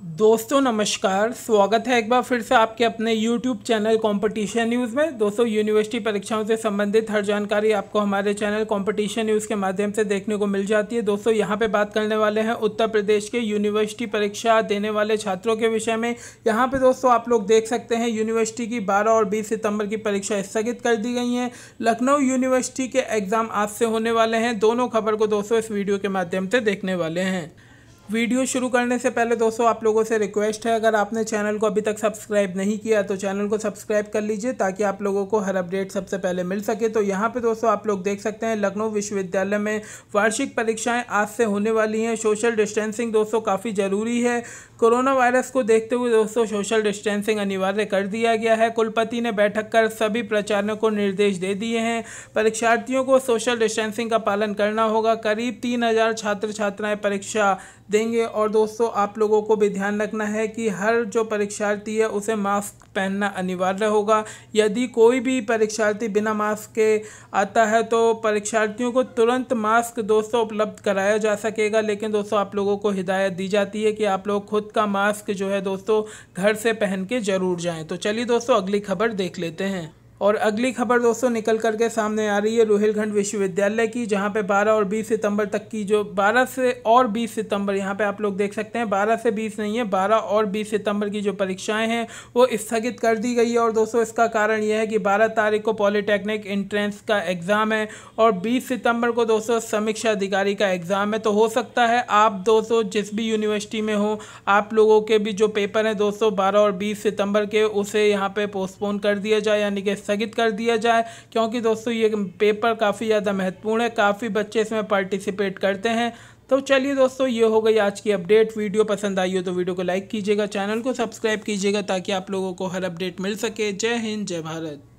दोस्तों, नमस्कार। स्वागत है एक बार फिर से आपके अपने YouTube चैनल कंपटीशन न्यूज़ में। दोस्तों यूनिवर्सिटी परीक्षाओं से संबंधित हर जानकारी आपको हमारे चैनल कंपटीशन न्यूज़ के माध्यम से देखने को मिल जाती है। दोस्तों, यहाँ पे बात करने वाले हैं उत्तर प्रदेश के यूनिवर्सिटी परीक्षा देने वाले छात्रों के विषय में। यहाँ पर दोस्तों, आप लोग देख सकते हैं यूनिवर्सिटी की बारह और बीस सितंबर की परीक्षा स्थगित कर दी गई हैं। लखनऊ यूनिवर्सिटी के एग्ज़ाम आज से होने वाले हैं। दोनों खबर को दोस्तों, इस वीडियो के माध्यम से देखने वाले हैं। वीडियो शुरू करने से पहले दोस्तों, आप लोगों से रिक्वेस्ट है, अगर आपने चैनल को अभी तक सब्सक्राइब नहीं किया तो चैनल को सब्सक्राइब कर लीजिए ताकि आप लोगों को हर अपडेट सबसे पहले मिल सके। तो यहाँ पे दोस्तों, आप लोग देख सकते हैं, लखनऊ विश्वविद्यालय में वार्षिक परीक्षाएँ आज से होने वाली हैं। सोशल डिस्टेंसिंग दोस्तों, काफ़ी ज़रूरी है। कोरोना वायरस को देखते हुए दोस्तों सोशल डिस्टेंसिंग अनिवार्य कर दिया गया है। कुलपति ने बैठक कर सभी प्राचार्यों को निर्देश दे दिए हैं। परीक्षार्थियों को सोशल डिस्टेंसिंग का पालन करना होगा। करीब तीन हज़ार छात्र छात्राएँ परीक्षा देंगे। और दोस्तों, आप लोगों को भी ध्यान रखना है कि हर जो परीक्षार्थी है, उसे मास्क पहनना अनिवार्य होगा। यदि कोई भी परीक्षार्थी बिना मास्क के आता है तो परीक्षार्थियों को तुरंत मास्क दोस्तों उपलब्ध कराया जा सकेगा। लेकिन दोस्तों, आप लोगों को हिदायत दी जाती है कि आप लोग खुद का मास्क जो है दोस्तों, घर से पहन के ज़रूर जाएँ। तो चलिए दोस्तों, अगली खबर देख लेते हैं। और अगली खबर दोस्तों निकल करके सामने आ रही है रोहिलखंड विश्वविद्यालय की, जहाँ पे 12 और 20 सितंबर तक की जो 12 से और 20 सितंबर, यहाँ पे आप लोग देख सकते हैं 12 से 20 नहीं है 12 और 20 सितंबर की जो परीक्षाएँ हैं, वो स्थगित कर दी गई है। और दोस्तों इसका कारण यह है कि 12 तारीख को पॉलीटेक्निक एंट्रेंस का एग्ज़ाम है और बीस सितंबर को दोस्तों समीक्षा अधिकारी का एग्ज़ाम है। तो हो सकता है आप दोस्तों जिस भी यूनिवर्सिटी में हो, आप लोगों के भी जो पेपर हैं दोस्तों बारह और बीस सितंबर के, उसे यहाँ पर पोस्टपोन कर दिया जाए, यानी कि स्थगित कर दिया जाए। क्योंकि दोस्तों, ये पेपर काफ़ी ज़्यादा महत्वपूर्ण है, काफ़ी बच्चे इसमें पार्टिसिपेट करते हैं। तो चलिए दोस्तों, ये हो गई आज की अपडेट वीडियो पसंद आई हो तो वीडियो को लाइक कीजिएगा, चैनल को सब्सक्राइब कीजिएगा ताकि आप लोगों को हर अपडेट मिल सके। जय हिंद, जय भारत।